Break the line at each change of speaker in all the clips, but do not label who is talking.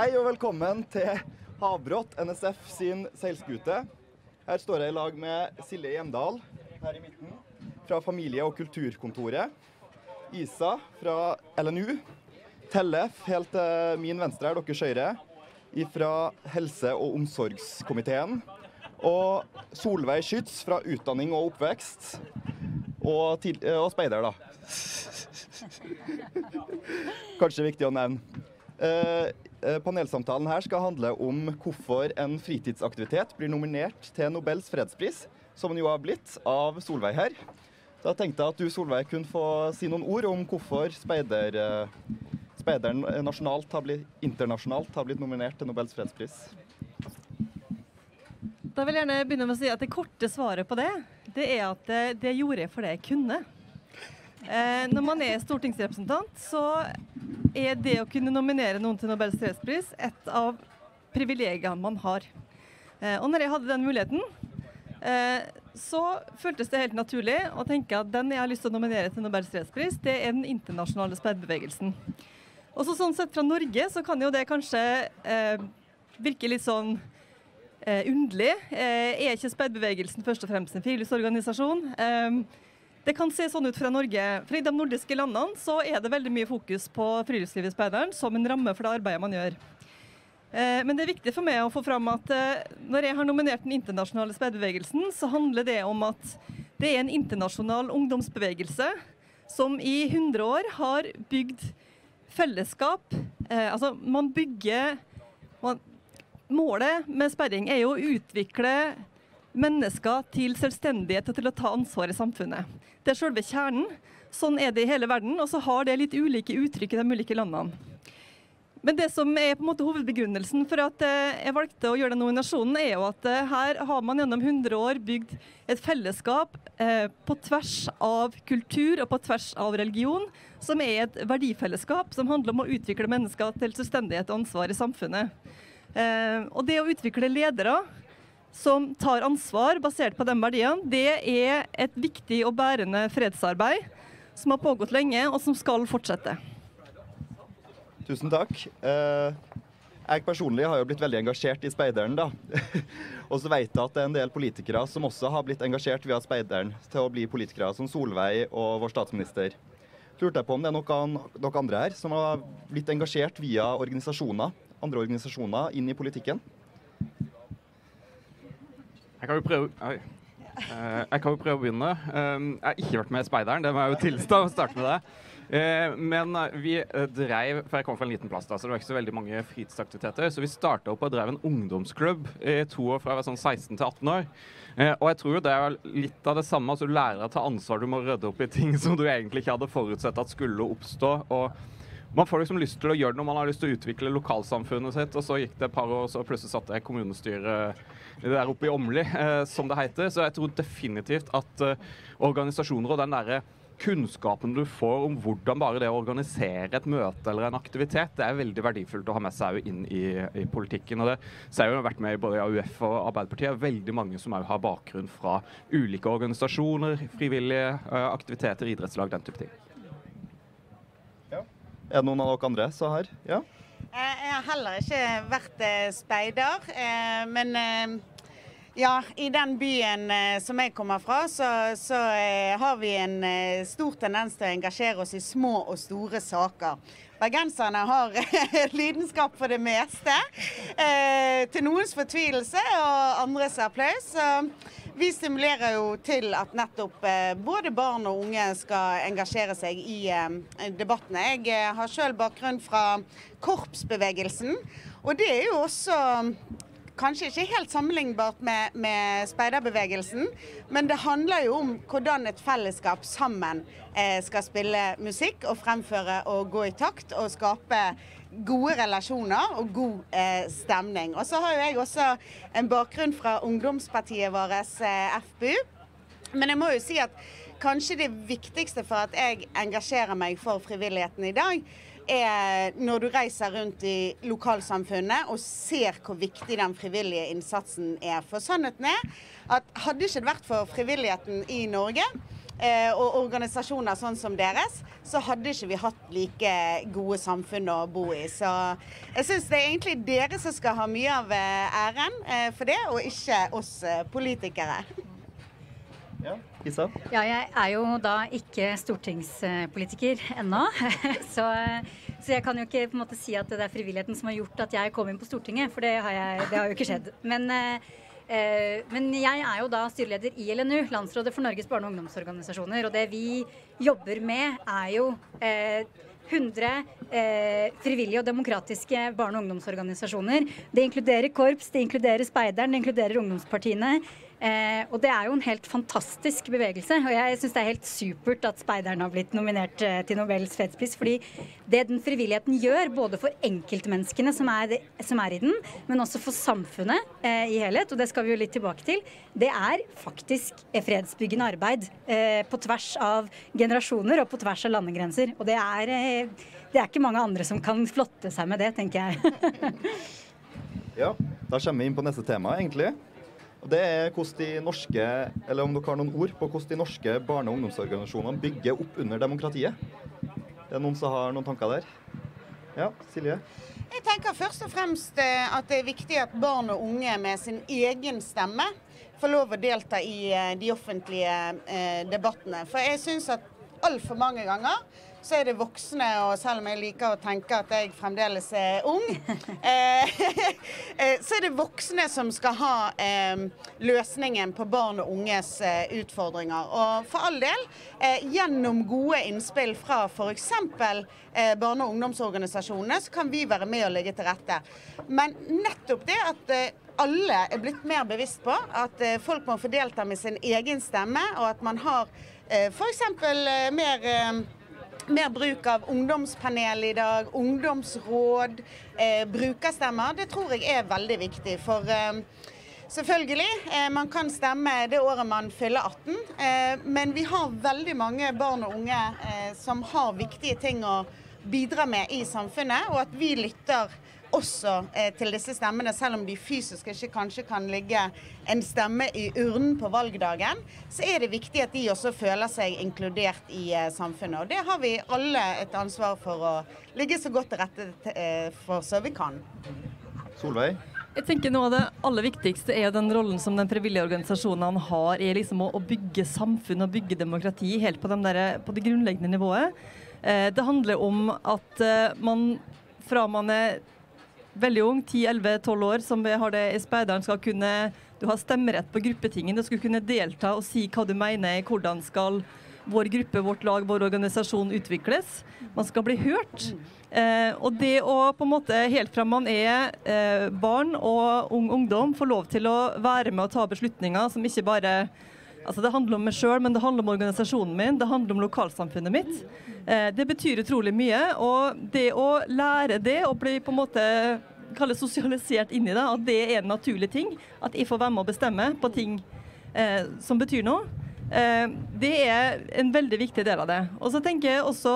Hei og velkommen til Havbrott, NSF sin seilskute. Her står jeg i lag med Silje Hjemdal her i midten fra Familie- og kulturkontoret. Isa fra LNU. Tellef helt til min venstre her, deres høyre, fra helse- og omsorgskomiteen. Og Solveig Skyts fra utdanning og oppvekst. Og, til, og speider, da. Kanskje viktig å nevne. Eh, panelsamtalen her skal handle om hvorfor en fritidsaktivitet blir nominert til Nobels fredspris, som den jo har blitt, av Solveig her. Da tenkte jeg at du Solveig kunne få si noen ord om hvorfor speider, speideren nasjonalt har blitt, internasjonalt har blitt nominert til Nobels fredspris.
Da vil jeg gjerne begynne med å si at Det korte svaret på det, det er at det, det gjorde jeg for det jeg kunne. Eh, når man er stortingsrepresentant, så er det å kunne nominere noen til Nobels fredspris et av privilegiene man har. Eh, og når jeg hadde den muligheten, eh, så føltes det helt naturlig å tenke at den jeg har lyst til å nominere til Nobels fredspris, det er den internasjonale spedbevegelsen. Og så sånn sett fra Norge så kan jo det kanskje eh, virke litt sånn eh, underlig. Eh, er ikke spedbevegelsen først og fremst en friluftsorganisasjon? Eh, det kan se sånn ut fra Norge. For I de nordiske landene så er det veldig mye fokus på friluftslivet i speideren som en ramme for det arbeidet man gjør. Eh, men det er viktig for meg å få fram at eh, når jeg har nominert den internasjonale speiderbevegelsen, så handler det om at det er en internasjonal ungdomsbevegelse som i 100 år har bygd fellesskap. Eh, altså, man bygger man, Målet med sperring er jo å utvikle mennesker til selvstendighet og til å ta ansvar i samfunnet. Det er selve kjernen. Sånn er det i hele verden, og så har det litt ulike uttrykk i de ulike landene. Men det som er på en måte hovedbegrunnelsen for at eh, jeg valgte å gjøre den nominasjonen, er jo at eh, her har man gjennom 100 år bygd et fellesskap eh, på tvers av kultur og på tvers av religion, som er et verdifellesskap som handler om å utvikle mennesker til selvstendighet og ansvar i samfunnet. og det å utvikle ledere som tar ansvar basert på de verdiene, det er et viktig og bærende fredsarbeid som har pågått lenge, og som skal fortsette.
Tusen takk. Eh, jeg personlig har jo blitt veldig engasjert i speideren, da. og så vet jeg at det er en del politikere som også har blitt engasjert via speideren til å bli politikere, som Solveig og vår statsminister. Lurte jeg på om det er noen, noen andre her som har blitt engasjert via organisasjoner, andre organisasjoner inn i politikken?
Jeg kan jo prøve Oi. Uh, jeg kan jo prøve å begynne. Um, jeg har ikke vært med i Speideren, det må jeg jo tilstå. å starte med det. Uh, men vi dreiv For jeg kom fra en liten plass, da, så det var ikke så veldig mange fritidsaktiviteter. Så vi starta opp og drev en ungdomsklubb i to år fra jeg var sånn 16 til 18 år. Og jeg tror jo det er litt av det samme. altså Du lærer å ta ansvar, du må rydde opp i ting som du egentlig ikke hadde forutsett at skulle oppstå. og man får liksom lyst til å gjøre noe, man har lyst til å utvikle lokalsamfunnet sitt. Og så gikk det et par år, og så plutselig satte jeg i kommunestyret der oppe i Åmli, eh, som det heter. Så jeg tror definitivt at eh, organisasjoner og den derre kunnskapen du får om hvordan bare det å organisere et møte eller en aktivitet, det er veldig verdifullt å ha med seg inn i, i politikken. og det ser jo har vært med i både AUF og Arbeiderpartiet. Veldig mange som òg har bakgrunn fra ulike organisasjoner, frivillige uh, aktiviteter, idrettslag, den type ting.
Ja. Er det noen av dere andre så her? Ja?
Eh, jeg har heller ikke vært eh, speider, eh, men ja, i den byen som jeg kommer fra, så, så har vi en stor tendens til å engasjere oss i små og store saker. Bergenserne har lidenskap for det meste. til noens fortvilelse og andres applaus. Vi stimulerer jo til at nettopp eh, både barn og unge skal engasjere seg i eh, debattene. Jeg eh, har sjøl bakgrunn fra korpsbevegelsen, og det er jo også kanskje ikke helt sammenlignbart med, med speiderbevegelsen, men det handler jo om hvordan et fellesskap sammen eh, skal spille musikk og fremføre og gå i takt og skape gode relasjoner og god eh, stemning. Og så har jo jeg også en bakgrunn fra ungdomspartiet vårt, eh, FPU. Men jeg må jo si at kanskje det viktigste for at jeg engasjerer meg for frivilligheten i dag, er når du reiser rundt i lokalsamfunnet og ser hvor viktig den frivillige innsatsen er. For sannheten er at hadde ikke vært for frivilligheten i Norge, eh, og organisasjoner sånn som deres, så hadde ikke vi hatt like gode samfunn å bo i. Så jeg syns det er egentlig dere som skal ha mye av eh, æren eh, for det, og ikke oss politikere.
Ja?
Ja, jeg er jo da ikke stortingspolitiker ennå. Så, så, jeg kan jo ikke på en måte si at det er frivilligheten som har gjort at jeg kom inn på Stortinget, for det har, jeg, det har jo ikke skjedd. Men, eh, men jeg er jo da styreleder i LNU, Landsrådet for Norges barne- og ungdomsorganisasjoner. Og det vi jobber med, er jo eh, 100 eh, frivillige og demokratiske barne- og ungdomsorganisasjoner. Det inkluderer korps, det inkluderer speideren, det inkluderer ungdomspartiene. Eh, og det er jo en helt fantastisk bevegelse. Og jeg syns det er helt supert at speideren har blitt nominert eh, til Nobels fredspris. Fordi det den frivilligheten gjør, både for enkeltmenneskene som er, det, som er i den, men også for samfunnet eh, i helhet, og det skal vi jo litt tilbake til, det er faktisk fredsbyggende arbeid eh, på tvers av generasjoner og på tvers av landegrenser. Og det er, eh, det er ikke mange andre som kan flotte seg med det, tenker jeg.
ja, da kommer vi inn på neste tema, egentlig. Og det er hvordan de norske, eller om dere har noen ord på hvordan de norske barne- og ungdomsorganisasjonene bygger opp under demokratiet. Det er noen som har noen tanker der? Ja, Silje?
Jeg tenker først og fremst eh, at det er viktig at barn og unge med sin egen stemme får lov å delta i eh, de offentlige eh, debattene. For jeg syns at altfor mange ganger så er det voksne, og selv om jeg liker å tenke at jeg fremdeles er ung, eh, eh, så er det voksne som skal ha eh, løsningen på barn og unges utfordringer. Og for all del, gjennom gode innspill fra f.eks. Barne- og ungdomsorganisasjonene, så kan vi være med og legge til rette. Men nettopp det at alle er blitt mer bevisst på at folk må få delta med sin egen stemme, og at man har f.eks. mer mer bruk av ungdomspanel i dag, ungdomsråd, eh, brukerstemmer. Det tror jeg er veldig viktig. For eh, selvfølgelig, eh, man kan stemme det året man fyller 18. Eh, men vi har veldig mange barn og unge eh, som har viktige ting å bidra med i samfunnet, og at vi lytter også eh, til disse stemmene, selv om de fysisk ikke kanskje kan ligge en stemme i urnen på valgdagen, så er det viktig at de også føler seg inkludert i eh, samfunnet. Og det har vi alle et ansvar for å ligge så godt til rette eh, for så vi kan.
Solveig?
Jeg tenker Noe av det aller viktigste er den rollen som den frivillige organisasjonene har i liksom å, bygge samfunn og bygge demokrati helt på, der, på det grunnleggende nivået. Eh, det handler om at eh, man fra man er veldig ung, 10-11-12 år, som har det i speideren, skal kunne Du har stemmerett på gruppetingen. Du skal kunne delta og si hva du mener. Hvordan skal vår gruppe, vårt lag, vår organisasjon utvikles? Man skal bli hørt. Eh, og det å på en måte helt fra man er eh, barn og ung ungdom, få lov til å være med og ta beslutninger som ikke bare Altså Det handler om meg sjøl, men det handler om organisasjonen min, det handler om lokalsamfunnet mitt. Eh, det betyr utrolig mye. Og det å lære det og bli på en måte kalle sosialisert inn i det, at det er en naturlig ting, at jeg får være med å bestemme på ting eh, som betyr noe, eh, det er en veldig viktig del av det. Og så tenker jeg også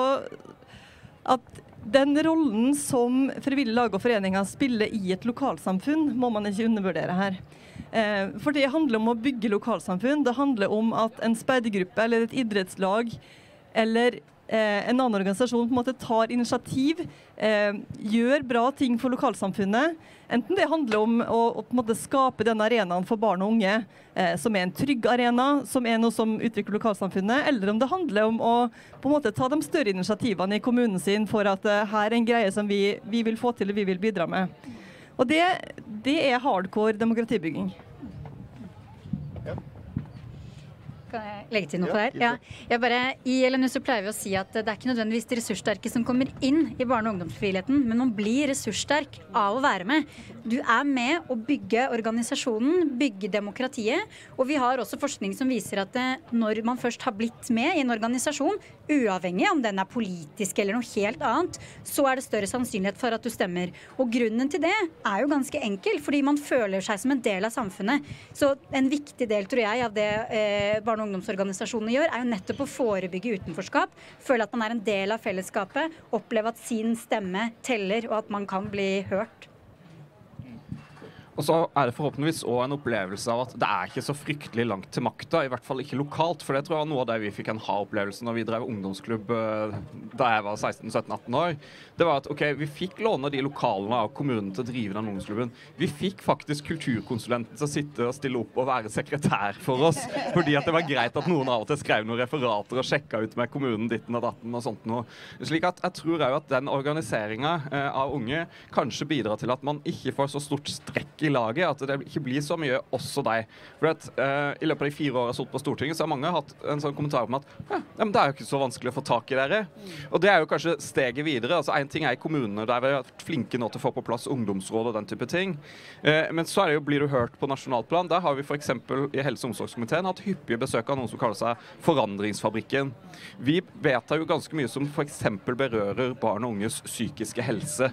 at den rollen som frivillige lag og foreninger spiller i et lokalsamfunn, må man ikke undervurdere her. Eh, for det handler om å bygge lokalsamfunn. Det handler om at en speidergruppe eller et idrettslag eller en annen organisasjon på en måte tar initiativ, eh, gjør bra ting for lokalsamfunnet. Enten det handler om å, å på en måte skape denne arenaen for barn og unge eh, som er en trygg arena, som er noe som utvikler lokalsamfunnet, eller om det handler om å på en måte ta de større initiativene i kommunen sin for at eh, her er en greie som vi, vi vil få til og vi vil bidra med. Og det, det er hardcore demokratibygging.
Kan jeg legge til noe på det her? Ja, bare, I LNU så pleier vi å si at det er ikke nødvendigvis de ressurssterke som kommer inn i barne- og ungdomsfrivilligheten, men man blir ressurssterk av å være med. Du er med å bygge organisasjonen, bygge demokratiet. Og vi har også forskning som viser at eh, når man først har blitt med i en organisasjon, uavhengig om den er politisk eller noe helt annet, så er det større sannsynlighet for at du stemmer. Og grunnen til det er jo ganske enkel, fordi man føler seg som en del av samfunnet. Så en viktig del, tror jeg, av det eh, barne- og ungdomsorganisasjonene gjør, er jo nettopp å forebygge utenforskap. Føle at man er en del av fellesskapet. Oppleve at sin stemme teller, og at man kan bli hørt.
Og så er det forhåpentligvis òg en opplevelse av at det er ikke så fryktelig langt til makta. I hvert fall ikke lokalt, for det tror jeg var noe av det vi fikk en ha-opplevelse når vi drev ungdomsklubb uh, da jeg var 16-17-18 år. Det var at ok, vi fikk låne de lokalene av kommunen til å drive den ungdomsklubben. Vi fikk faktisk kulturkonsulenten til å sitte og stille opp og være sekretær for oss, fordi at det var greit at noen av og til skrev noen referater og sjekka ut med kommunen ditten og datten og sånt noe. Slik at jeg tror òg at den organiseringa uh, av unge kanskje bidrar til at man ikke får så stort strekk i laget, at det ikke blir så mye oss og deg. For at, uh, I løpet av de fire årene jeg har sittet på Stortinget, så har mange hatt en sånn kommentar om at ja, men det er jo ikke så vanskelig å få tak i dere. Og det er jo kanskje steget videre. altså Én ting er i kommunene, der vi har vært flinke nå til å få på plass ungdomsråd og den type ting. Uh, men så er det jo, blir du hørt på nasjonalt plan. Der har vi f.eks. i helse- og omsorgskomiteen hatt hyppige besøk av noen som kaller seg Forandringsfabrikken. Vi vedtar jo ganske mye som f.eks. berører barn og unges psykiske helse.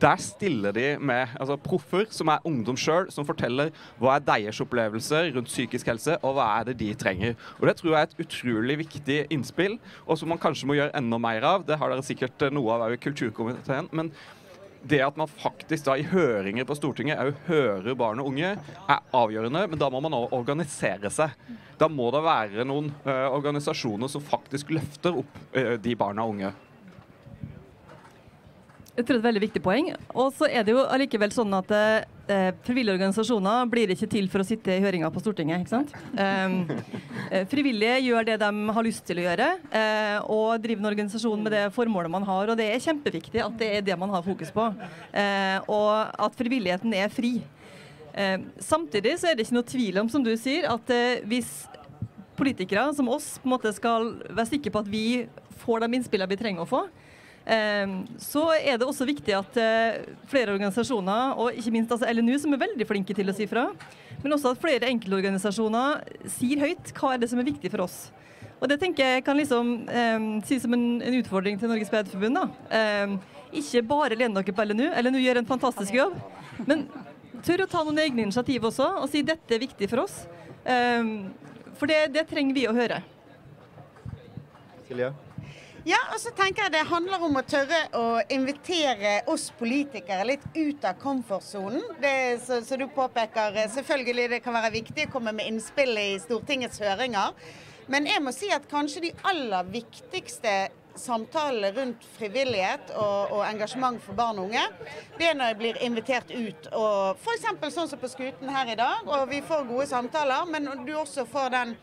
Der stiller de med altså, proffer som er ungdom sjøl, som forteller hva er deres opplevelser rundt psykisk helse, og hva er det de trenger. Og Det tror jeg er et utrolig viktig innspill, og som man kanskje må gjøre enda mer av. Det har dere sikkert noe av i kulturkomiteen. men det at man faktisk da i høringer på Stortinget òg hører barn og unge, er avgjørende, men da må man òg organisere seg. Da må det være noen ø, organisasjoner som faktisk løfter opp ø, de barna og unge.
Jeg tror det er et veldig viktig poeng. Og så er det jo allikevel sånn at eh, frivillige organisasjoner blir ikke til for å sitte i høringer på Stortinget. ikke sant? Eh, frivillige gjør det de har lyst til å gjøre, eh, og driver en organisasjon med det formålet man har. Og det er kjempeviktig at det er det man har fokus på. Eh, og at frivilligheten er fri. Eh, samtidig så er det ikke noe tvil om, som du sier, at eh, hvis politikere som oss på en måte skal være sikre på at vi får de innspillene vi trenger å få, Ehm, så er det også viktig at eh, flere organisasjoner, og ikke minst altså LNU, som er veldig flinke til å si fra, men også at flere enkeltorganisasjoner sier høyt hva er det som er viktig for oss. Og det tenker jeg kan liksom um, si som en, en, utfordring til Norges Speiderforbund. Um, ikke bare len dere på LNU. LNU gjør en fantastisk jobb. Men tør å ta noen egne initiativ også, og si dette er viktig for oss. Um, for det, det trenger vi å høre.
Silje?
Ja, og så tenker jeg Det handler om å tørre å invitere oss politikere litt ut av komfortsonen. Så, du påpeker, selvfølgelig det kan være viktig å komme med innspill i Stortingets høringer. Men jeg må si at kanskje de aller viktigste samtalene rundt frivillighet og, og, engasjement for barn og unge, det er når jeg blir invitert ut. og F.eks. sånn som på Skuten her i dag. og Vi får gode samtaler, men du også får den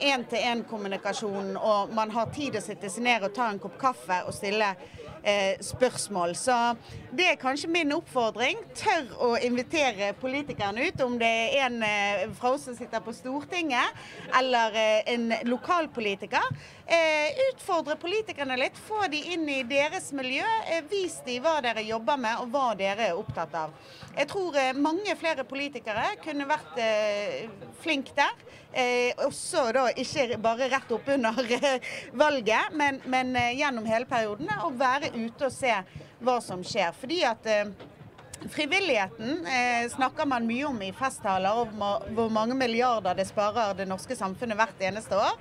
én-til-én-kommunikasjon, og man har tid å sitte seg ned og ta en kopp kaffe og stille eh, spørsmål. Så det er kanskje min oppfordring. Tør å invitere politikerne ut, om det er en eh, fra oss som sitter på Stortinget, eller eh, en lokalpolitiker. Eh, utfordre politikerne litt, få de inn i deres miljø. Eh, vis de hva dere jobber med, og hva dere er opptatt av. Jeg tror eh, mange flere politikere kunne vært flinke flink der. Eh, også da ikke bare rett oppunder eh, valget, men, men eh, gjennom hele perioden. Og være ute og se hva som skjer. Fordi at eh, Frivilligheten eh, snakker man mye om i festtaler, om hvor mange milliarder det sparer det norske samfunnet hvert eneste år.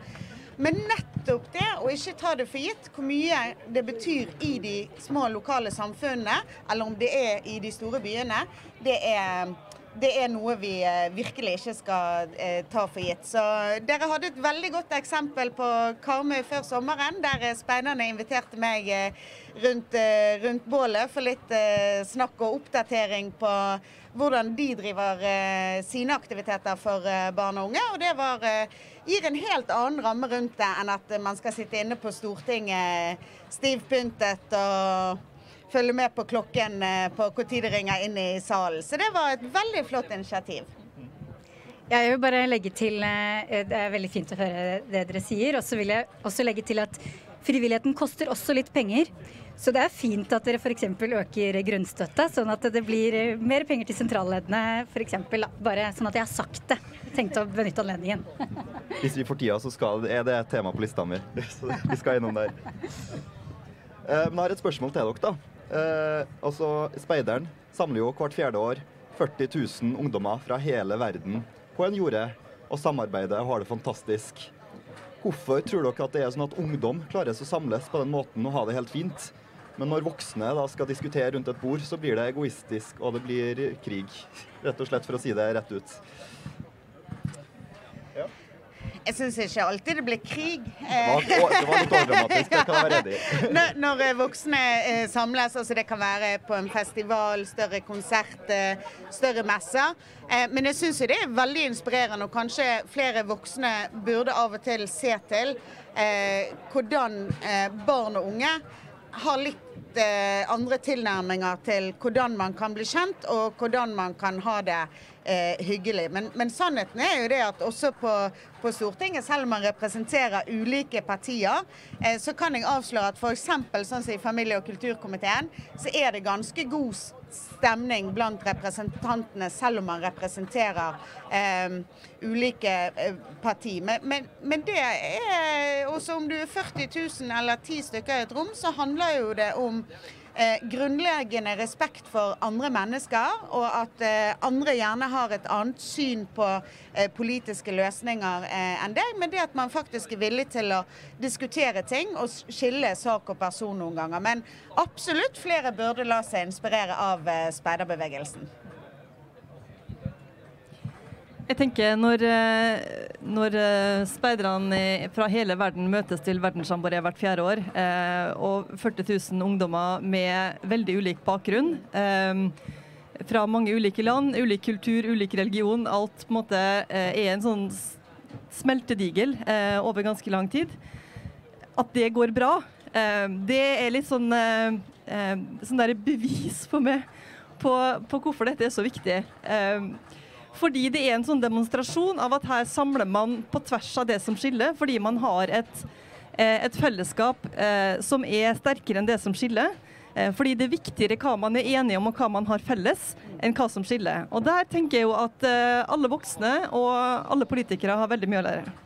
Men nettopp det å ikke ta det for gitt hvor mye det betyr i de små lokale samfunnene, eller om det er i de store byene, det er, det er noe vi eh, virkelig ikke skal eh, ta for gitt. Så Dere hadde et veldig godt eksempel på Karmøy før sommeren, der eh, speiderne inviterte meg rundt, rundt, bålet for litt snakk og oppdatering på hvordan de driver sine aktiviteter for barn og unge. Og det var gir en helt annen ramme rundt det enn at man skal sitte inne på Stortinget stivpyntet og følge med på klokken eh, på når det ringer inn i salen. Så det var et veldig flott initiativ.
Jeg vil bare legge til eh, Det er veldig fint å høre det dere sier. Og så vil jeg også legge til at frivilligheten koster også litt penger. Så det er fint at dere f.eks. øker grunnstøtta, sånn at det blir eh, mer penger til sentralleddene f.eks. Bare sånn at jeg har sagt det. Tenkte å benytte anledningen.
Hvis vi får tida, så skal, er det et tema på lista mi. Så vi skal innom der. Eh, men jeg har et spørsmål til dere, da. Eh, altså, Speideren samler jo hvert fjerde år 40 000 ungdommer fra hele verden på en jorde og samarbeider og har det fantastisk. Hvorfor tror dere at det er sånn at ungdom klarer å samles på den måten og ha det helt fint? Men når voksne da skal diskutere rundt et bord, så blir det egoistisk, og det blir krig. Rett og slett for å si det rett ut.
Jeg syns ikke alltid det blir krig.
Det var, det var litt overdramatisk, det kan jeg være enig i.
Når, når eh, voksne eh, samles, altså det kan være på en festival, større konsert, eh, større messer. Eh, men jeg syns det er veldig inspirerende, og kanskje flere voksne burde av og til se til eh, hvordan eh, barn og unge har litt eh, andre tilnærminger til hvordan man kan bli kjent, og hvordan man kan ha det eh, hyggelig. Men, men, sannheten er jo det at også på, på Stortinget, selv om man representerer ulike partier, eh, så kan jeg avsløre at f.eks. sånn i familie- og kulturkomiteen, så er det ganske god stemning blant representantene, selv om man representerer eh, ulike eh, partier. Men, men, men, det er også om du er 40 000 eller 10 stykker i et rom, så handler jo det om eh, grunnleggende respekt for andre mennesker, og at eh, andre gjerne har et annet syn på eh, politiske løsninger eh, enn deg, men det at man faktisk er villig til å diskutere ting og skille sak og person noen ganger. Men absolutt flere burde la seg inspirere av eh, speiderbevegelsen.
Jeg tenker Når, eh, når eh, speiderne fra hele verden møtes til verdenssamboré hvert fjerde år, eh, og 40 000 ungdommer med veldig ulik bakgrunn fra mange ulike land, ulik kultur, ulik religion, alt på en måte er en sånn smeltedigel over ganske lang tid, at det går bra, det er litt sånn, sånn bevis for meg på, på hvorfor dette er så viktig. Fordi det er en sånn demonstrasjon av at her samler man på tvers av det som skiller, fordi man har et, eh, et fellesskap eh, som er sterkere enn det som skiller. Eh, fordi det er viktigere hva man er enige om og hva man har felles, enn hva som skiller. Og der tenker jeg jo at alle voksne og alle politikere har veldig mye å lære.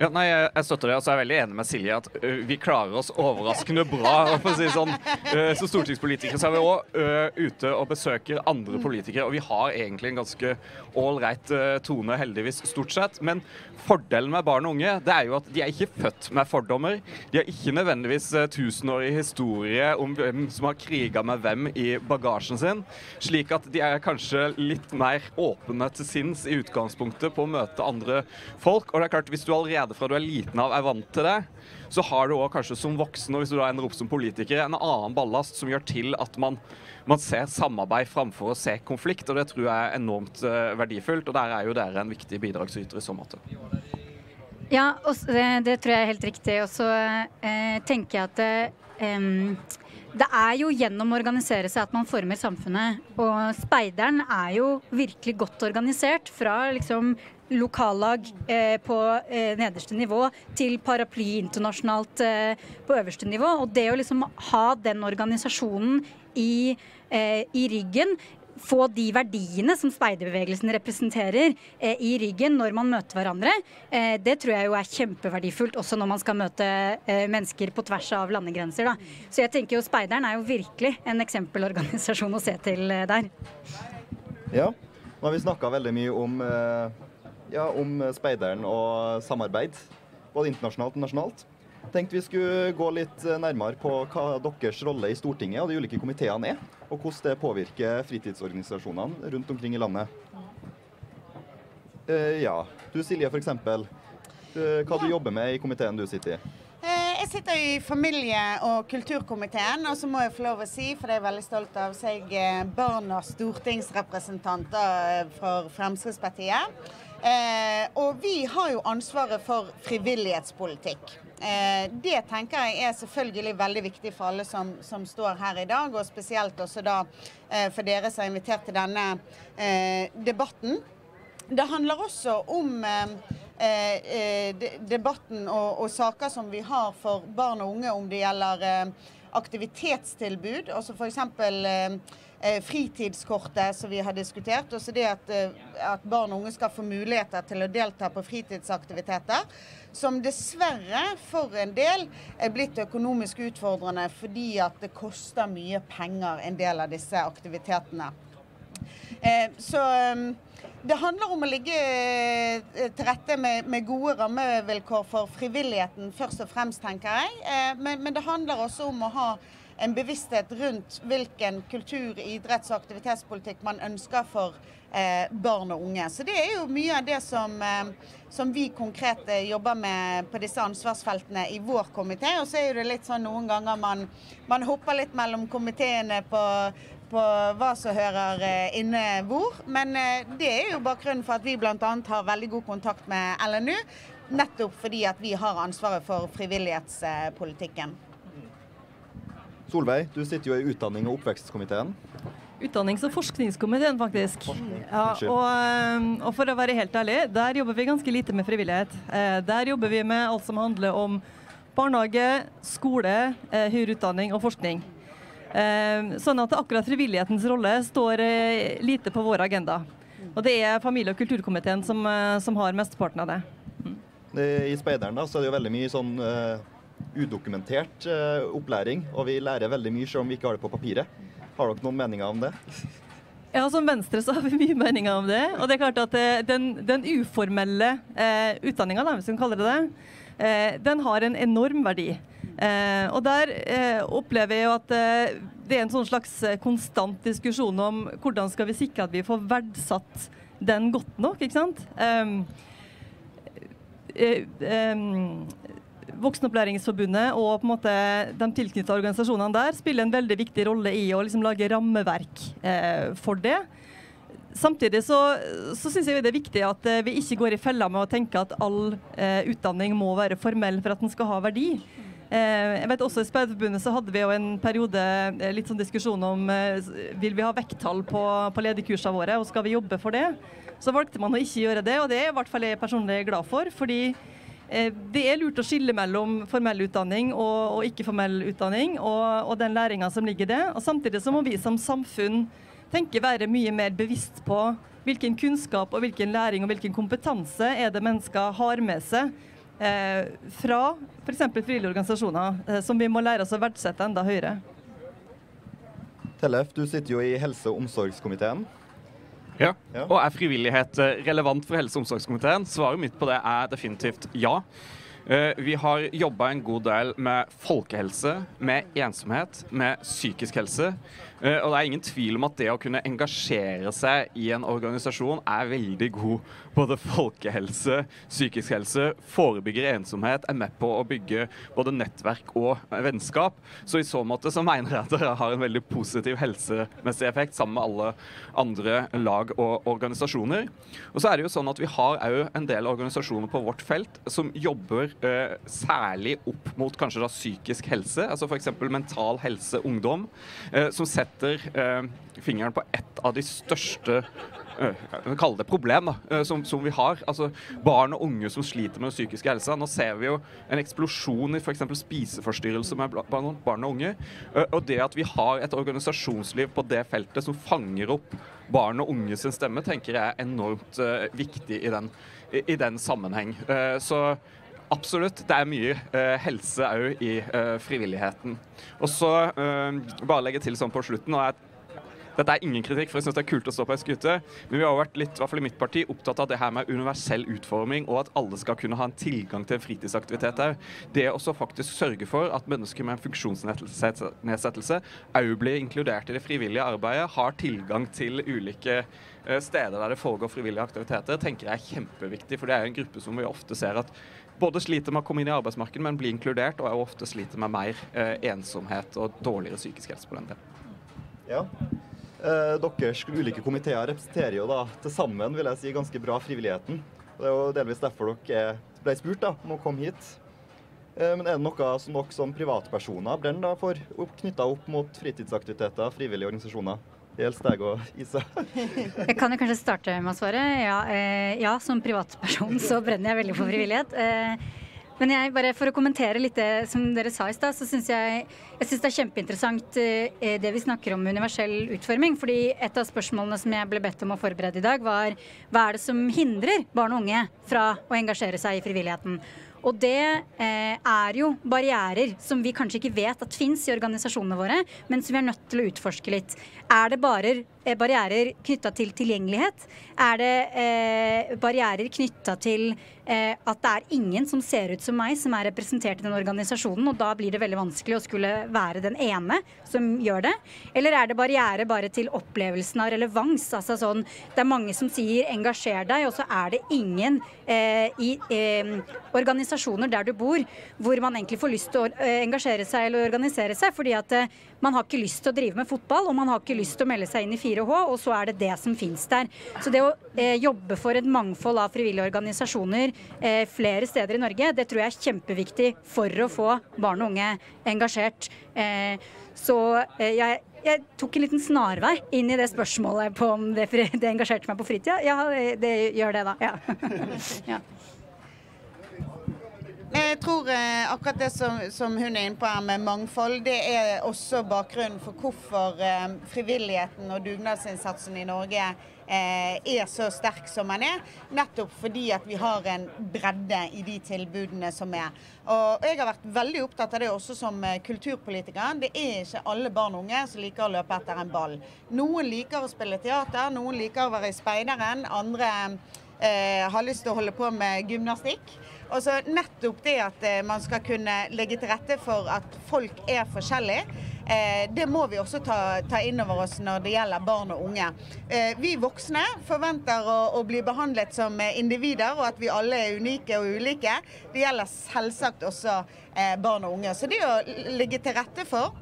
Ja, nei, jeg støtter det. og så er jeg veldig enig med Silje at uh, vi klarer oss overraskende bra. for å si sånn. Uh, som stortingspolitikere så er vi òg uh, ute og besøker andre politikere. Og vi har egentlig en ganske ålreit tone, heldigvis, stort sett. Men fordelen med barn og unge det er jo at de er ikke født med fordommer. De har ikke nødvendigvis tusenårig historie om hvem som har kriga med hvem i bagasjen sin. Slik at de er kanskje litt mer åpne til sinns i utgangspunktet på å møte andre folk. Og det er klart, hvis du allerede allerede fra du er liten av er vant til det, så har du òg kanskje som voksen, og hvis du da ender opp som politiker, en annen ballast som gjør til at man, man ser samarbeid framfor å se konflikt. og Det tror jeg er enormt uh, verdifullt, og der er jo dere en viktig bidragsyter i så måte.
Ja, det, det, tror jeg er helt riktig. Og så eh, tenker jeg at um, det er jo gjennom å organisere seg at man former samfunnet. Og speideren er jo virkelig godt organisert fra liksom lokallag eh, på eh, nederste nivå til paraply internasjonalt eh, på øverste nivå. Og det å liksom ha den organisasjonen i, i ryggen få de verdiene som speiderbevegelsen representerer, eh, i ryggen når man møter hverandre, eh, det tror jeg jo er kjempeverdifullt også når man skal møte eh, mennesker på tvers av landegrenser. Da. Så jeg tenker jo Speideren er jo virkelig en eksempelorganisasjon å se til der.
Ja, nå har vi snakka veldig mye om ja, om speideren og samarbeid, både internasjonalt og nasjonalt. Tenkte vi skulle gå litt nærmere på hva deres rolle i Stortinget og de ulike komiteene er, og hvordan det påvirker fritidsorganisasjonene rundt omkring i landet. Uh, ja, du Silje f.eks. Uh, hva du jobber med i komiteen du sitter i?
Eh, jeg sitter i familie- og kulturkomiteen, og så må jeg få lov å si, for det er jeg veldig stolt av, så er jeg barnas stortingsrepresentanter for Fremskrittspartiet. Eh, og vi har jo ansvaret for frivillighetspolitikk. Eh, det tenker jeg er selvfølgelig veldig viktig for alle som, som står her i dag, og spesielt også da eh, for dere som er invitert til denne eh, debatten. Det handler også om eh, eh, debatten og, og, saker som vi har for barn og unge, om det gjelder aktivitetstilbud. altså F.eks. Eh, fritidskortet som vi har diskutert. Også det at, eh, at, barn og unge skal få muligheter til å delta på fritidsaktiviteter. Som dessverre for en del er blitt økonomisk utfordrende fordi at det koster mye penger, en del av disse aktivitetene. Eh, så det handler om å ligge til rette med, med, gode rammevilkår for frivilligheten først og fremst, tenker jeg. Men, men, det handler også om å ha en bevissthet rundt hvilken kultur-, idretts- og aktivitetspolitikk man ønsker for eh, barn og unge. Så det er jo mye av det som, eh, som vi konkret eh, jobber med på disse ansvarsfeltene i vår komité. Og så er det litt sånn noen ganger man, man hopper litt mellom komiteene på på hva som hører eh, inne hvor. Men eh, det er jo bakgrunnen for at vi bl.a. har veldig god kontakt med LNU. Nettopp fordi at vi har ansvaret for frivillighetspolitikken.
Solveig, du sitter jo i utdanning- og oppvekstkomiteen.
Utdannings- og forskningskomiteen, faktisk. Ja, og, eh, og, for å være helt ærlig, der jobber vi ganske lite med frivillighet. Der jobber vi med alt som handler om barnehage, skole, høyere utdanning og forskning. Ehm, sånn at akkurat frivillighetens rolle står eh, lite på vår agenda. Og det er familie- og kulturkomiteen som, eh, som har mesteparten av det.
I Speideren da, så er det jo veldig mye sånn udokumentert uh, opplæring, og vi lærer veldig mye selv om vi ikke har det på papiret. Har dere noen meninger om det?
Ja, Som Venstre så har vi mye meninger om det. Og det er klart at den, den uformelle eh, utdanninga, hvis vi kan kalle det det, eh, den har en enorm verdi. Eh, og der eh, opplever jeg jo at eh, det er en sånn slags eh, konstant diskusjon om hvordan skal vi sikre at vi får verdsatt den godt nok, ikke sant. Eh, um, Voksenopplæringsforbundet og på en måte de tilknyttede organisasjonene der spiller en veldig viktig rolle i å liksom lage rammeverk eh, for det. Samtidig så, så syns jeg det er viktig at vi ikke går i fella med å tenke at all eh, utdanning må være formell for at den skal ha verdi. Eh, jeg vet også I Speiderforbundet så hadde vi jo en periode eh, litt sånn diskusjon om eh, vil vi ha vekttall på, på lederkursene våre, og skal vi jobbe for det. Så valgte man å ikke gjøre det, og det er i hvert fall jeg personlig glad for. fordi det er lurt å skille mellom formell utdanning og, og ikke-formell utdanning, og, og den læringa som ligger i det. Og Samtidig så må vi som samfunn tenke være mye mer bevisst på hvilken kunnskap og hvilken læring og hvilken kompetanse er det mennesker har med seg eh, fra f.eks. frivillige organisasjoner, eh, som vi må lære oss å verdsette enda høyere.
Tellef, du sitter jo i helse- og omsorgskomiteen.
Ja. ja. Og er frivillighet eh, relevant for helse- og omsorgskomiteen? Svaret mitt på det er definitivt ja. Uh, vi har jobba en god del med folkehelse, med ensomhet, med psykisk helse. Uh, og det er ingen tvil om at det å kunne engasjere seg i en organisasjon er veldig god både folkehelse, psykisk helse, forebygger ensomhet, er med på å bygge både nettverk og vennskap. Så i så måte så mener jeg at dere har en veldig positiv helsemessig effekt sammen med alle andre lag og organisasjoner. Og så er det jo sånn at vi har òg en del organisasjoner på vårt felt som jobber eh, særlig opp mot kanskje da psykisk helse, altså f.eks. Mental Helse Ungdom, eh, som setter eh, fingeren på et av de største uh, kalle det problem da, uh, som, som, vi har. Altså Barn og unge som sliter med den psykiske helsa. Nå ser vi jo en eksplosjon i f.eks. spiseforstyrrelser med barn og unge. Og det at vi har et organisasjonsliv på det feltet som fanger opp barn og unge sin stemme, tenker jeg er enormt viktig i den, i, i den sammenheng. så Absolutt. Det er mye uh, helse òg i uh, frivilligheten. Og så uh, bare legge til sånn på slutten, og jeg dette er ingen kritikk, for jeg syns det er kult å stå på ei skute. Men vi har vært litt, i hvert fall i mitt parti, opptatt av det her med universell utforming, og at alle skal kunne ha en tilgang til en fritidsaktivitet òg. Det å faktisk sørge for at mennesker med en funksjonsnedsettelse òg blir inkludert i det frivillige arbeidet, har tilgang til ulike eh, steder der det foregår frivillige aktiviteter, tenker jeg er kjempeviktig. For det er en gruppe som vi ofte ser at både sliter med å komme inn i arbeidsmarkedet, men bli inkludert, og ofte sliter med mer eh, ensomhet og dårligere psykisk helse på den delen.
Ja. Eh, deres ulike komiteer representerer jo da til sammen vil jeg si, ganske bra frivilligheten. Det er jo delvis derfor dere ble spurt da, om å komme hit. Eh, men er det noe som dere som privatpersoner brenner for, knytta opp mot fritidsaktiviteter, frivillige organisasjoner? Deg og Isa.
Jeg kan jo kanskje starte med å svare. Ja, eh, ja, som privatperson så brenner jeg veldig for frivillighet. Eh, men jeg, bare for å kommentere litt det som dere sa i stad, så syns jeg, jeg synes det er kjempeinteressant eh, det vi snakker om universell utforming. fordi et av spørsmålene som jeg ble bedt om å forberede i dag, var hva er det som hindrer barn og unge fra å engasjere seg i frivilligheten? Og det eh, er jo barrierer som vi kanskje ikke vet at fins i organisasjonene våre, men som vi er nødt til å utforske litt. Er det bare eh, barrierer knytta til tilgjengelighet? Er det eh, barrierer knytta til at det er ingen som ser ut som meg, som er representert i den organisasjonen, og da blir det veldig vanskelig å skulle være den ene som gjør det? Eller er det barriere bare til opplevelsen av relevans? Altså sånn, det er mange som sier 'engasjer deg', og så er det ingen eh, i eh, organisasjoner der du bor hvor man egentlig får lyst til å eh, engasjere seg eller organisere seg, fordi at eh, man har ikke lyst til å drive med fotball, og man har ikke lyst til å melde seg inn i 4H, og så er det det som finnes der. Så det å eh, jobbe for et mangfold av frivillige organisasjoner eh, flere steder i Norge, det tror jeg er kjempeviktig for å få barn og unge engasjert. Eh, så eh, jeg, jeg, tok en liten snarvei inn i det spørsmålet på om det, det engasjerte meg på fritida. Ja, det, det gjør det, da. Ja. ja.
Jeg tror eh, akkurat det som, som, hun er inne på her med mangfold, det er også bakgrunnen for hvorfor eh, frivilligheten og dugnadsinnsatsen i Norge eh, er så sterk som den er. Nettopp fordi at vi har en bredde i de tilbudene som er. Og jeg har vært veldig opptatt av det også som eh, kulturpolitiker. Det er ikke alle barn og unge som liker å løpe etter en ball. Noen liker å spille teater, noen liker å være i Speideren, andre eh, har lyst til å holde på med gymnastikk. Og så nettopp det at eh, man skal kunne legge til rette for at folk er forskjellige. Eh, det må vi også ta, ta, inn over oss når det gjelder barn og unge. Eh, vi voksne forventer å, å, bli behandlet som individer, og at vi alle er unike og ulike. Det gjelder selvsagt også barn og unge. Så det å legge til rette for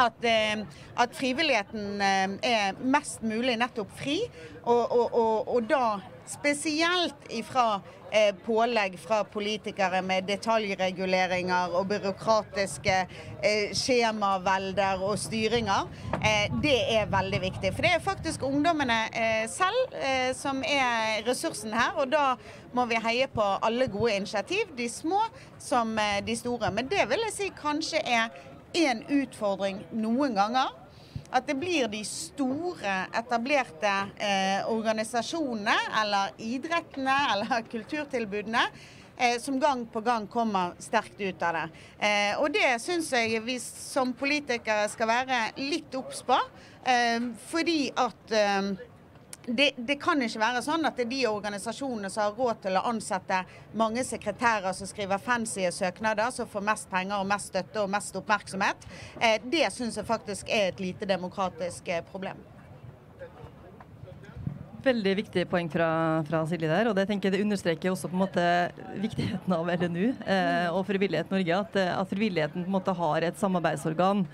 at, at, frivilligheten er mest mulig nettopp fri, og, og, og, og da spesielt ifra eh, pålegg fra politikere med detaljreguleringer og byråkratiske eh, skjemavelder og styringer, eh, det er veldig viktig. For det er faktisk ungdommene eh, selv eh, som er ressursen her. Og da må vi heie på alle gode initiativ, de små som eh, de store. Men det vil jeg si kanskje er en utfordring noen ganger at det blir de store, etablerte eh, organisasjonene eller idrettene eller kulturtilbudene eh, som gang på gang kommer sterkt ut av det. Eh, og det syns jeg vi som politikere skal være litt obs på. Eh, fordi at eh, det, det, kan ikke være sånn at det er de organisasjonene som har råd til å ansette mange sekretærer som skriver fancy søknader, som får mest penger og mest støtte og mest oppmerksomhet. Eh, det syns jeg faktisk er et lite demokratisk eh, problem.
Veldig viktig poeng fra, fra Silje der. og Det tenker jeg det understreker også på en måte viktigheten av LNU eh, og Frivillighet Norge. At, at frivilligheten på en måte har et samarbeidsorgan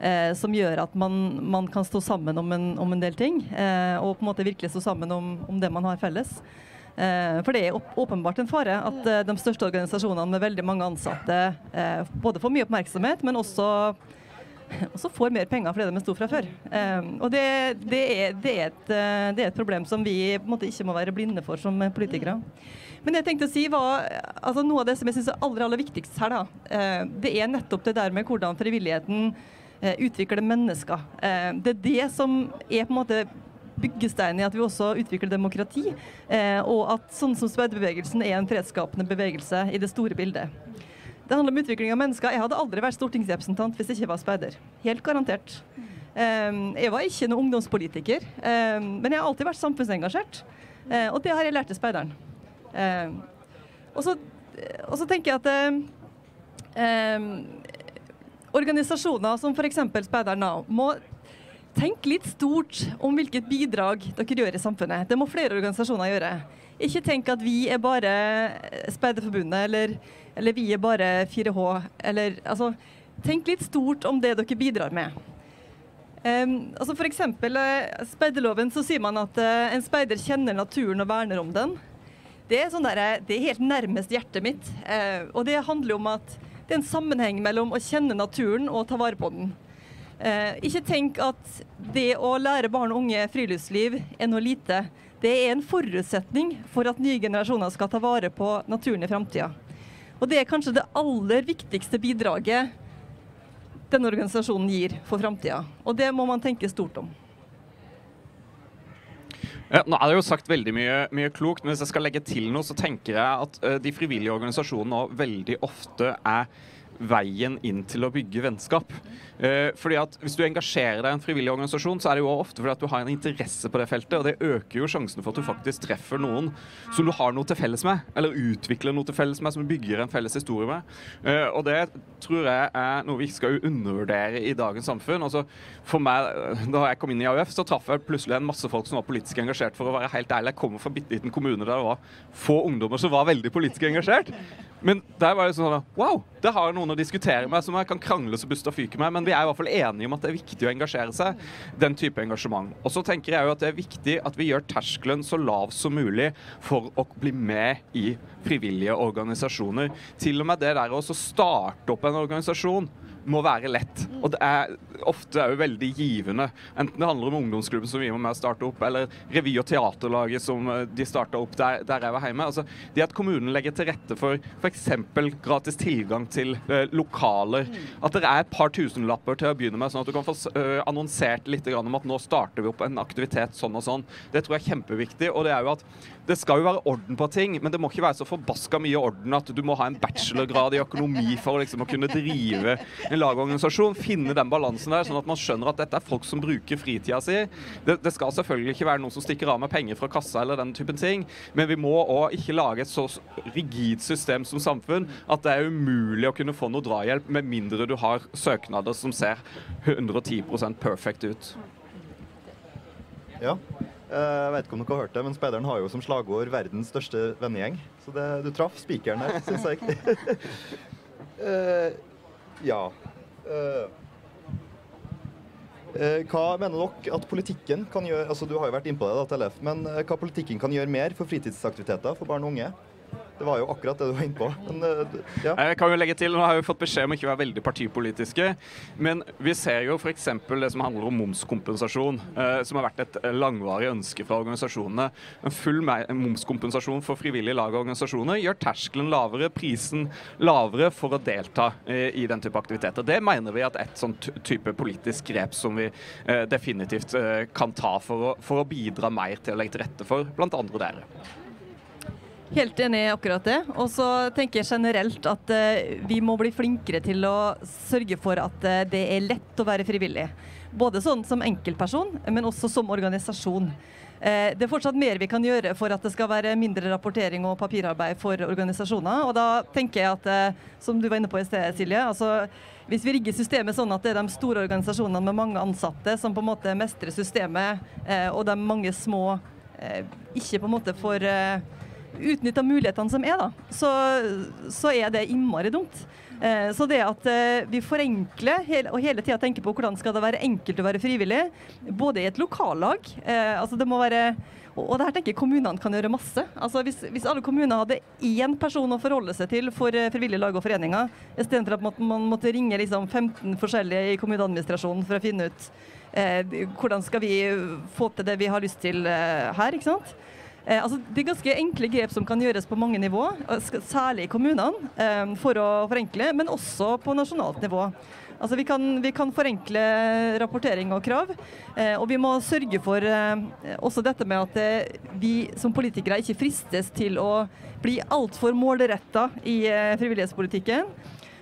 eh, som gjør at man, man, kan stå sammen om en, om en del ting. Eh, og på en måte virkelig stå sammen om, om det man har felles. Eh, for det er åpenbart en fare at eh, de største organisasjonene med veldig mange ansatte eh, både får mye oppmerksomhet, men også også får mer penger fordi de er stor fra før. Um, og det, det, er, det, er et, det, er, et, problem som vi måte ikke må være blinde for som politikere. Men det jeg tenkte å si var, altså Noe av det som jeg syns er aller, aller viktigst her, da, det er nettopp det der med hvordan frivilligheten Eh, utvikle mennesker. Eh, det er det som er på en måte byggesteinen i at vi også utvikler demokrati, eh, og at sånn som speiderbevegelsen er en fredsskapende bevegelse i det store bildet. Det handler om utvikling av mennesker. Jeg hadde aldri vært stortingsrepresentant hvis jeg ikke var speider. Helt garantert. Jeg var ikke noen ungdomspolitiker, men jeg har alltid vært samfunnsengasjert. Og det har jeg lært til speideren. Og så tenker jeg at Organisasjoner som f.eks. Speideren må tenke litt stort om hvilket bidrag dere gjør i samfunnet. Det må flere organisasjoner gjøre. Ikke tenk at vi er bare Speiderforbundet, eller, eller, vi er bare 4H. Eller, altså, tenk litt stort om det dere bidrar med. Um, altså for eksempel, uh, speiderloven så sier man at uh, en speider kjenner naturen og verner om den. Det er, sånn der, det er helt nærmest hjertet mitt. Uh, og det handler om at det er en sammenheng mellom å kjenne naturen og ta vare på den. Eh, ikke tenk at det å lære barn og unge friluftsliv er noe lite. Det er en forutsetning for at nye generasjoner skal ta vare på naturen i framtida. Og det er kanskje det aller viktigste bidraget denne organisasjonen gir for framtida. Og det må man tenke stort om.
Nå er det jo sagt veldig mye, mye, klokt, men hvis jeg skal legge til noe, så tenker jeg at uh, de frivillige organisasjonene nå veldig ofte er veien inn til å bygge vennskap. Eh, fordi at Hvis du engasjerer deg i en frivillig organisasjon, så er det jo ofte fordi at du har en interesse på det feltet, og det øker jo sjansen for at du faktisk treffer noen som du har noe til felles med, eller utvikler noe til felles med, som du bygger en felles historie med. Eh, og det tror jeg er noe vi ikke skal undervurdere i dagens samfunn. Altså, for meg, Da jeg kom inn i AUF, så traff jeg plutselig en masse folk som var politisk engasjert. For å være helt ærlig, jeg kommer fra en bitte liten kommune der det var få ungdommer som var veldig politisk engasjert. Men der var det sånn Wow, det har noen å diskutere med som jeg kan krangle så busta fyker med. Men vi er i hvert fall enige om at det er viktig å engasjere seg. Den type engasjement. Og så tenker jeg jo at det er viktig at vi gjør terskelen så lav som mulig for å bli med i frivillige organisasjoner. Til og med det der å starte opp en organisasjon må være lett. Og det er ofte òg veldig givende. Enten det handler om ungdomsklubben som vi var med å starte opp, eller revy- og teaterlaget som eh, de starta opp der, der, jeg var hjemme. Altså, det at kommunen legger til rette for f.eks. gratis tilgang til uh, lokaler. At det er et par tusenlapper til å begynne med, sånn at du kan få uh, annonsert litt om at nå starter vi opp en aktivitet sånn og sånn. Det tror jeg er kjempeviktig. Og det er jo at det skal jo være orden på ting, men det må ikke være så forbaska mye orden at du må ha en bachelorgrad i økonomi for liksom, å kunne drive en lagorganisasjon. Finne den balansen der, sånn at man skjønner at dette er folk som bruker fritida si. Det, det, skal selvfølgelig ikke være noen som stikker av med penger fra kassa eller den typen ting, men vi må òg ikke lage et så rigid system som samfunn at det er umulig å kunne få noe drahjelp med mindre du har søknader som ser 110% perfect ut.
Ja. Eh, jeg vet ikke om dere har hørt det, men Speideren har jo som slagord 'verdens største vennegjeng'. Så det, du traff spikeren der, syns jeg. uh, ja. Uh, hva mener dere at politikken kan gjøre altså Du har jo vært innpå det, da, TLF, men hva politikken kan gjøre mer for fritidsaktiviteter for barn og unge? Det var jo akkurat det du var inne på. Men, eh,
ja. Jeg kan jo legge til, Nå har vi fått beskjed om ikke å være veldig partipolitiske, men vi ser jo f.eks. det som handler om momskompensasjon, eh, som har vært et langvarig ønske fra organisasjonene. En full momskompensasjon for frivillige lag og organisasjoner gjør terskelen lavere, prisen lavere for å delta eh, i den type aktiviteter. Det mener vi at et sånt type politisk grep som vi eh, definitivt eh, kan ta for å, for å bidra mer til å legge til rette for bl.a. dere.
Helt enig i akkurat det. Og så tenker jeg generelt at uh, vi må bli flinkere til å sørge for at uh, det er lett å være frivillig. Både sånn som enkeltperson, men også som organisasjon. Uh, det er fortsatt mer vi kan gjøre for at det skal være mindre rapportering og papirarbeid for organisasjoner. Og da tenker jeg at, som du var inne på i sted, Silje, altså hvis vi rigger systemet sånn at det er de store organisasjonene med mange ansatte som på en måte mestrer systemet, og de mange små ikke på en måte får utnytta mulighetene som er, da, så, så er det innmari dumt. Eh, så det at eh, vi forenkler hele, og hele tida tenker på hvordan skal det være enkelt å være frivillig, både i et lokallag eh, altså det må være og, og det her tenker jeg kommunene kan gjøre masse. Altså hvis, hvis, alle kommuner hadde én person å forholde seg til for eh, frivillige lag og foreninger, istedenfor at man, måtte ringe liksom 15 forskjellige i kommuneadministrasjonen for å finne ut eh, hvordan skal vi få til det vi har lyst til eh, her. ikke sant? Eh, altså, det er ganske enkle grep som kan gjøres på mange nivå, særlig i kommunene, eh, for å forenkle, men også på nasjonalt nivå. Altså, vi, kan, vi kan forenkle rapportering og krav, eh, og vi må sørge for også dette med at vi som politikere ikke fristes til å bli altfor målretta i frivillighetspolitikken.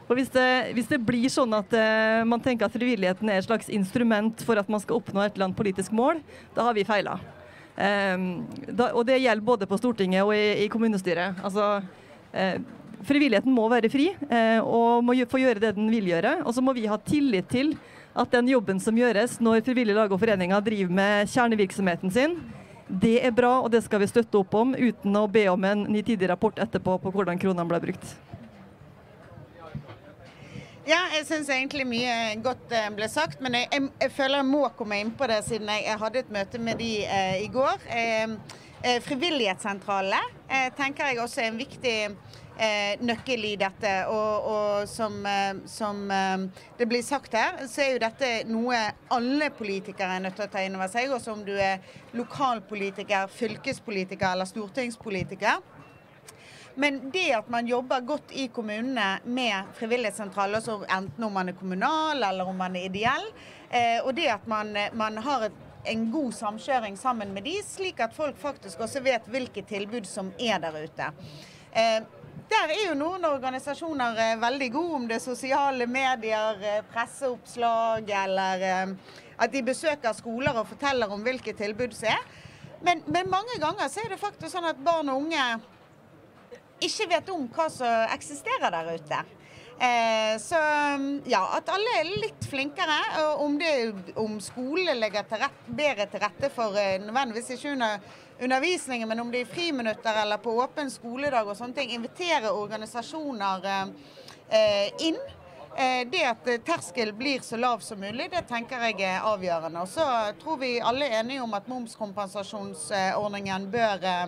For hvis det, hvis det, blir sånn at uh, man tenker at frivilligheten er et slags instrument for at man skal oppnå et eller annet politisk mål, da har vi feila. Um, da, og det gjelder både på Stortinget og i, i kommunestyret. Altså, eh, frivilligheten må være fri eh, og må få gjøre det den vil gjøre. Og så må vi ha tillit til at den jobben som gjøres når frivillige lag og foreninger driver med kjernevirksomheten sin, det er bra, og det skal vi støtte opp om uten å be om en nitidig rapport etterpå på hvordan kronene ble brukt.
Ja, jeg syns egentlig mye godt eh, ble sagt, men jeg, jeg, jeg, føler jeg må komme inn på det siden jeg, jeg hadde et møte med de eh, i går. Eh, eh, Frivillighetssentralene eh, tenker jeg også er en viktig eh, nøkkel i dette. Og, og som, som det blir sagt her, så er jo dette noe alle politikere er nødt til å ta inn over seg. Også om du er lokalpolitiker, fylkespolitiker eller stortingspolitiker. Men det at man jobber godt i kommunene med frivillighetssentraler, altså enten om man er kommunal eller om man er ideell, eh, og det at man, man har et en god samkjøring sammen med de, slik at folk faktisk også vet hvilke tilbud som er der ute. Eh, der er jo noen organisasjoner eh, veldig gode, om det sosiale medier, eh, presseoppslag eller eh, at de besøker skoler og forteller om hvilke tilbud som er. Men, men mange ganger så er det faktisk sånn at barn og unge ikke vet om hva som eksisterer der ute. Eh, så ja, at alle er litt flinkere. og Om, om skolen legger til rett, bedre til rette for eh, nødvendigvis ikke under undervisningen, men om det er i friminutter eller på åpen skoledag og sånne ting, invitere organisasjoner eh, inn. Eh, det at terskel blir så lav som mulig, det tenker jeg er avgjørende. Og så tror vi alle er enige om at momskompensasjonsordningen bør, eh,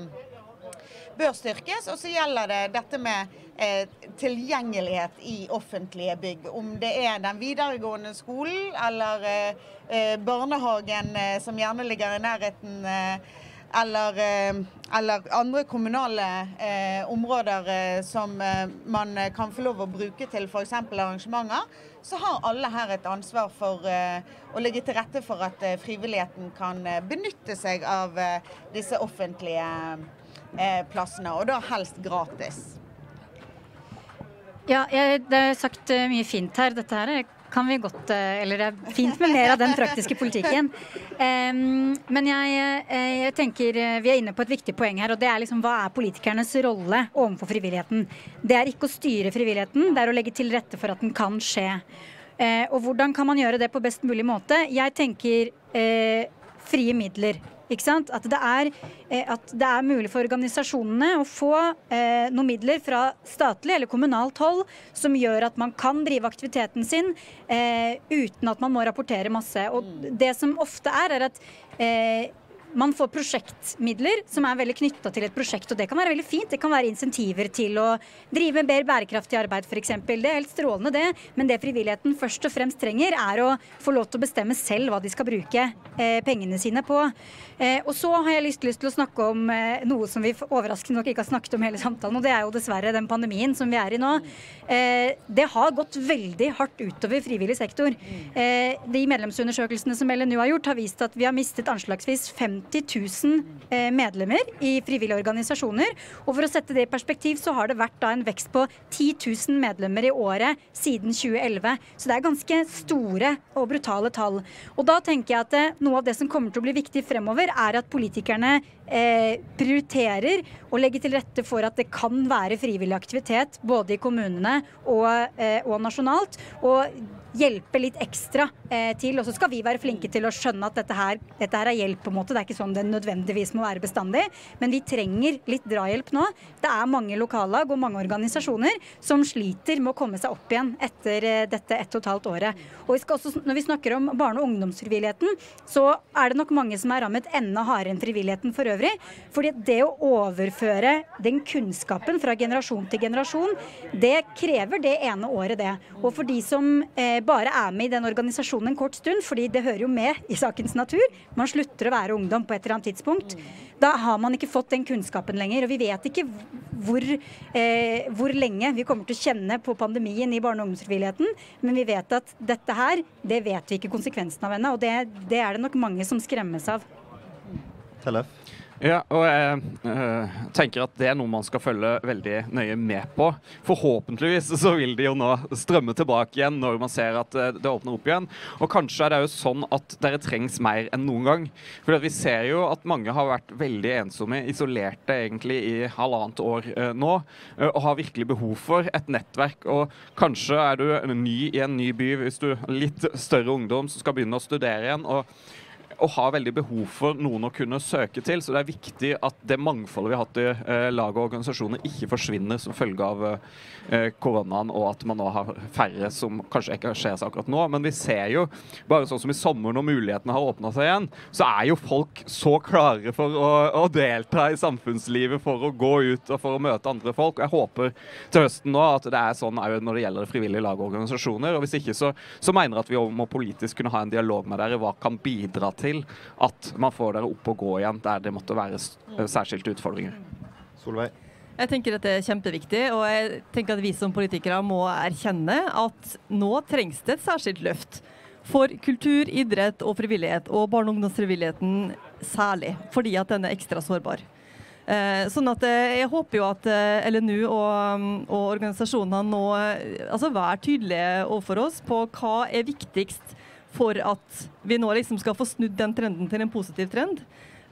bør styrkes. Og så gjelder det dette med eh, tilgjengelighet i offentlige bygg. Om det er den videregående skolen eller eh, eh barnehagen som gjerne ligger i nærheten eller, eh, eller andre kommunale eh, områder eh, som eh, man kan få lov å bruke til f.eks. arrangementer, så har alle her et ansvar for eh, å legge til rette for at eh, frivilligheten kan benytte seg av disse offentlige plassene, og da helst gratis.
Ja, jeg, det er sagt mye fint her. Dette her er kan vi godt eh, Eller det er fint med mer av den praktiske politikken. men jeg, eh, jeg, tenker eh, vi er inne på et viktig poeng her, og det er liksom hva er politikernes rolle overfor frivilligheten? Det er ikke å styre frivilligheten, det er å legge til rette for at den kan skje. og hvordan kan man gjøre det på best mulig måte? Jeg tenker frie midler. At det, er, eh, at, det er, mulig for organisasjonene å få eh, noen midler fra statlig eller kommunalt hold som gjør at man kan drive aktiviteten sin eh, uten at man må rapportere masse. Og det som ofte er, er at eh, man får prosjektmidler som er veldig knytta til et prosjekt, og det kan være veldig fint. Det kan være insentiver til å drive mer bærekraftig arbeid, f.eks. Det er helt strålende, det. Men det frivilligheten først og fremst trenger, er å få lov til å bestemme selv hva de skal bruke eh, pengene sine på. Eh, og så har jeg lyst, lyst, til å snakke om eh, noe som vi overraskende nok ikke har snakket om hele samtalen, og det er jo dessverre den pandemien som vi er i nå. Det har gått veldig hardt utover frivillig sektor. Eh, de medlemsundersøkelsene som LNU har gjort, har vist at vi har mistet anslagsvis 50 50 000 eh, medlemmer i frivillige organisasjoner. Og for å sette det i perspektiv, så har det vært da en vekst på 10 000 medlemmer i året siden 2011. Så det er ganske store og brutale tall. Og da tenker jeg at eh, noe av det som kommer til å bli viktig fremover, er at politikerne eh, prioriterer å legge til rette for at det kan være frivillig aktivitet både i kommunene og, eh, og nasjonalt. Og hjelpe litt ekstra eh, til. Og så skal vi være flinke til å skjønne at dette her, dette her, er hjelp. på en måte. Det er ikke sånn det nødvendigvis må være bestandig. Men vi trenger litt drahjelp nå. Det er mange lokallag og mange organisasjoner som sliter med å komme seg opp igjen etter dette ett og et halvt året. Og vi også, når vi snakker om barne- og ungdomsfrivilligheten, så er det nok mange som er rammet enda hardere enn frivilligheten for øvrig. Fordi det å overføre den kunnskapen fra generasjon til generasjon, det krever det ene året, det. Og for de som eh, bare er med i den organisasjonen en kort stund, fordi det hører jo med i sakens natur. Man slutter å være ungdom på et eller annet tidspunkt. Da har man ikke fått den kunnskapen lenger. Og vi vet ikke hvor, eh, hvor lenge vi kommer til å kjenne på pandemien i barne- og ungdomsfrivilligheten, men vi vet at dette her, det vet vi ikke konsekvensen av ennå. Og det, det er det nok mange som skremmes av.
Tellef?
Ja, og jeg øh, tenker at det er noe man skal følge veldig nøye med på. Forhåpentligvis så vil de jo nå strømme tilbake igjen når man ser at øh, det åpner opp igjen. Og kanskje er det jo sånn at dere trengs mer enn noen gang. For vi ser jo at mange har vært veldig ensomme, isolerte egentlig i halvannet år øh, nå, og har virkelig behov for et nettverk. Og kanskje er du ny i en ny by hvis du er litt større ungdom som skal begynne å studere igjen. og og har veldig behov for noen å kunne søke til. Så det er viktig at det mangfoldet vi har hatt i eh, lag og organisasjoner, ikke forsvinner som følge av eh, koronaen, og at man nå har færre som kanskje ikke skjer seg akkurat nå. Men vi ser jo, bare sånn som i sommer når mulighetene har åpna seg igjen, så er jo folk så klare for å, å, delta i samfunnslivet, for å gå ut og for å møte andre folk. Og jeg håper til høsten nå at det er sånn òg når det gjelder frivillige lag og organisasjoner. Og hvis ikke så, så mener jeg at vi må politisk kunne ha en dialog med dere hva kan bidra til til at man får dere opp og gå igjen der det måtte være eh, særskilte utfordringer.
Solveig?
Jeg tenker at det er kjempeviktig, og jeg tenker at vi som politikere må erkjenne at nå trengs det et særskilt løft. for kultur, idrett og frivillighet, og barne- og ungdomsfrivilligheten særlig, fordi at den er ekstra sårbar. Eh, sånn at eh, Jeg håper jo at LNU og, mm, og organisasjonene nå altså vær tydelige overfor oss på hva er viktigst for at vi nå liksom skal få snudd den trenden til en positiv trend.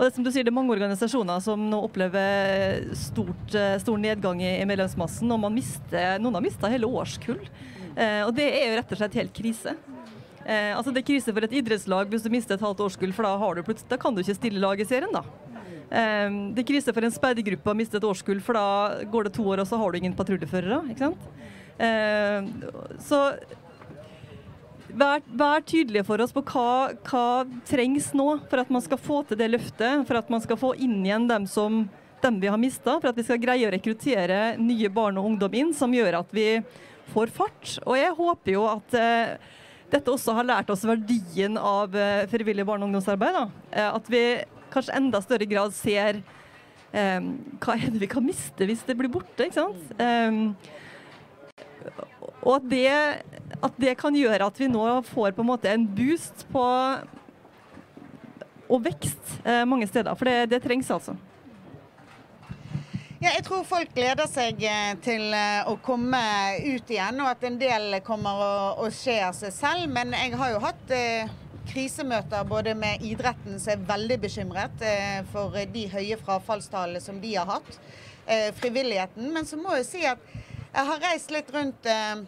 Og det, som du sier, det er mange organisasjoner som nå opplever stort, eh, stor nedgang i, medlemsmassen, og mister, noen har mista hele årskull. Eh, og det er jo rett og slett helt krise. Eh, altså Det er krise for et idrettslag hvis du mister et halvt årskull, for da, har du da kan du ikke stille lag i serien. da. Det er krise for en speidergruppe å miste et årskull, for da går det to år, og så har du ingen patruljeførere. ikke sant? Så vær, vær tydelige for oss på hva, hva trengs nå for at man skal få til det løftet, for at man skal få inn igjen dem som dem vi har mista, for at vi skal greie å rekruttere nye barn og ungdom inn, som gjør at vi får fart. Og jeg håper jo at eh, dette også har lært oss verdien av eh, frivillig barne- og ungdomsarbeid. Eh, at vi kanskje enda større grad ser eh, hva er det vi kan miste hvis det blir borte. ikke sant? Og at det, at det kan gjøre at vi nå får på en måte en boost på og vekst eh, mange steder. For det, det trengs altså.
Ja, jeg tror folk gleder seg eh, til eh, å komme ut igjen, og at en del kommer å, å skje av seg selv. Men jeg har jo hatt eh, krisemøter både med idretten, som er veldig bekymret eh, for de høye frafallstallene som de har hatt. Eh, frivilligheten. Men så må jeg si at jeg har reist litt rundt eh,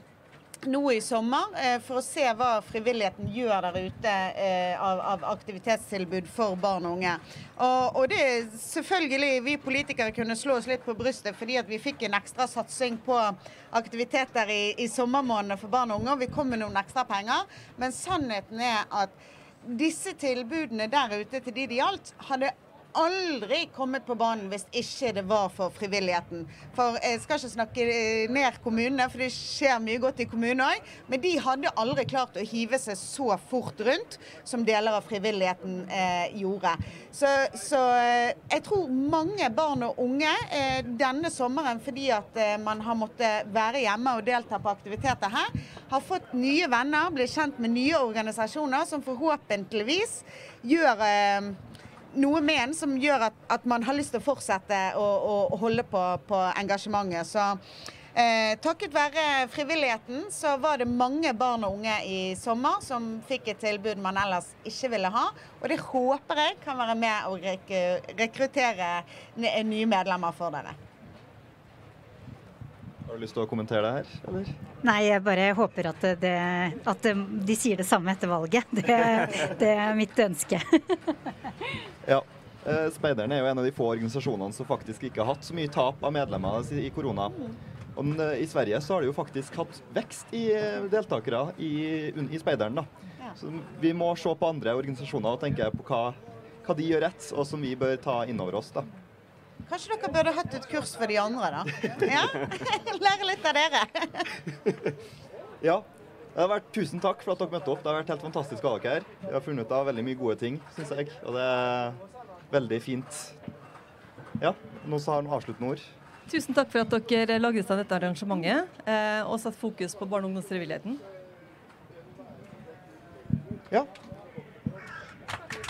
nå i sommer eh, for å se hva frivilligheten gjør der ute eh, av, av aktivitetstilbud for barn og unge. Og, og det selvfølgelig vi politikere kunne slå oss litt på brystet fordi at vi fikk en ekstra satsing på aktiviteter i, i sommermånedene for barn og unge, og vi kom med noen ekstra penger. Men sannheten er at disse tilbudene der ute til de det gjaldt, hadde aldri kommet på banen hvis ikke det var for frivilligheten. For Jeg skal ikke snakke eh, ned kommunene, for det skjer mye godt i kommunene òg. Men de hadde aldri klart å hive seg så fort rundt som deler av frivilligheten eh, gjorde. Så, så eh, jeg tror mange barn og unge eh, denne sommeren, fordi at eh, man har måttet være hjemme og delta på aktiviteter her, har fått nye venner, blir kjent med nye organisasjoner som forhåpentligvis gjør eh, noe med en som gjør at, at, man har lyst til å fortsette å, å, holde på, på, engasjementet. Så eh, takket være frivilligheten så var det mange barn og unge i sommer som fikk et tilbud man ellers ikke ville ha. Og det håper jeg kan være med å rekruttere nye medlemmer for dere.
Har du lyst til å kommentere det her, eller?
Nei, jeg bare håper at, det, at de sier det samme etter valget. Det, det er mitt ønske.
Ja. Speideren Speiderne er jo en av de få organisasjonene som faktisk ikke har hatt så mye tap av medlemmer i korona. Og eh, I Sverige så har de jo faktisk hatt vekst i eh, deltakere i, i Speideren. da. Så Vi må se på andre organisasjoner og tenke på hva, hva de gjør rett, og som vi bør ta inn over oss. da.
Kanskje dere burde hatt et kurs for de andre, da? Ja? Lære litt av dere.
ja. Det har vært, tusen takk for at dere møtte opp. Det har vært helt fantastisk å ha dere her. Vi har funnet ut av veldig mye gode ting, syns jeg. Og det er veldig fint. Ja, noen som har noen avsluttende ord?
Tusen takk for at dere lagde seg dette arrangementet eh, og satt fokus på barne- og ungdomsfrivilligheten.
Ja.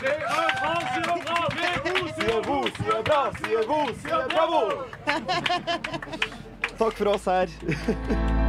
Sier bra, sier bra, sier god, sier bra, god, sier bravo! Takk for oss her.